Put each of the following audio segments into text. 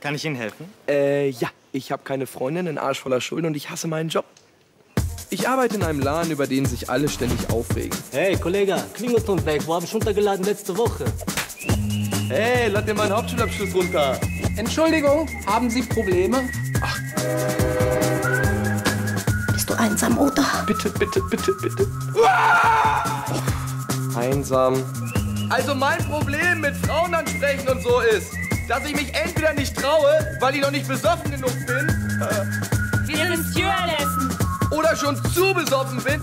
Kann ich Ihnen helfen? Äh, ja. Ich habe keine Freundin, einen Arsch voller Schulden und ich hasse meinen Job. Ich arbeite in einem Laden, über den sich alle ständig aufregen. Hey, Kollege, Klingelton weg. Wo habe ich runtergeladen letzte Woche? Hey, lad dir meinen Hauptschulabschluss runter. Entschuldigung, haben Sie Probleme? Bist du einsam, oder? Bitte, bitte, bitte, bitte. Einsam. Also mein Problem mit Frauen ansprechen und so ist, dass ich mich entweder nicht traue, weil ich noch nicht besoffen genug bin, Wir sind Stewardessen. oder schon zu besoffen bin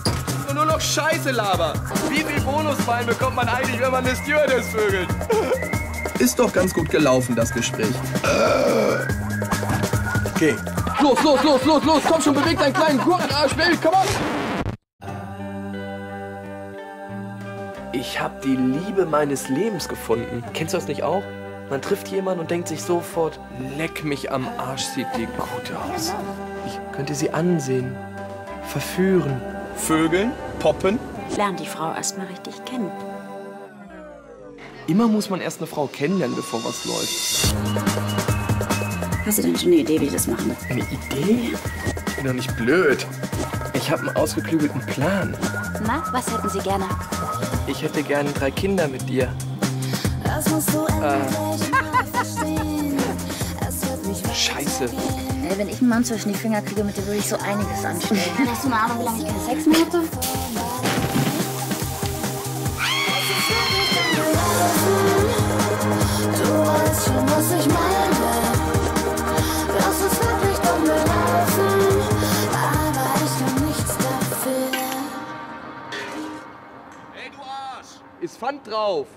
und nur noch Scheiße laber. Wie viel Bonusmeilen bekommt man eigentlich, wenn man eine Stewardess vögelt? Ist doch ganz gut gelaufen, das Gespräch. Okay. Los, los, los, los, los, komm schon, beweg deinen kleinen Gurkenarsch, Baby, komm on! Ich hab die Liebe meines Lebens gefunden. Kennst du das nicht auch? Man trifft jemanden und denkt sich sofort, leck mich am Arsch, sieht die gut aus. Ich könnte sie ansehen, verführen. Vögeln, poppen. Lern die Frau erst mal richtig kennen. Immer muss man erst eine Frau kennenlernen, bevor was läuft. Hast du denn schon eine Idee, wie ich das machen? Eine Idee? Ich bin doch nicht blöd. Ich habe einen ausgeklügelten Plan. Na, was hätten Sie gerne? Ich hätte gerne drei Kinder mit dir. Scheiße. Ey, wenn ich einen Mann zwischen die Finger kriege, mit dem würde ich so einiges anstellen. Hast du eine Ahnung, wie lange ich keinen Sex mehr hatte? Ist Pfand drauf.